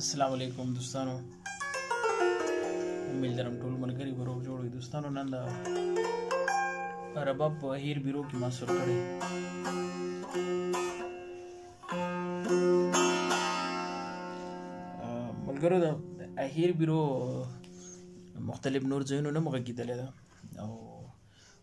السلام علیکم دوستانو امید لرم ټول ملګري به روغ جوړ وي دوستانو نن د رباب په هیر بیرو کې ما سر کړی ملګرو د اهیر بیرو مختلف نور ځایونو نه مغږېدلی ده او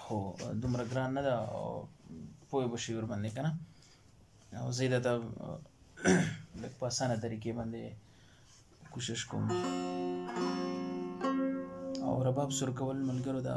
خو دومره ګران نه ده او پوه به شي ورباندې که نه او زه یې درته لږ په اسانه طریقې باندې کوشش کوم او رباب سور کول ملګرو دا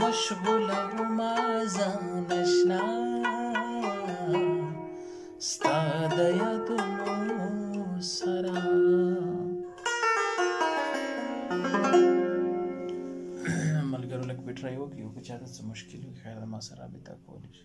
مشغولوما ځان اشنا ستا د یادونو سره ملګرو لږ بیټرۍ وکړي او که چاته څه مشکل وي خیر ما سره رابطه کولی شي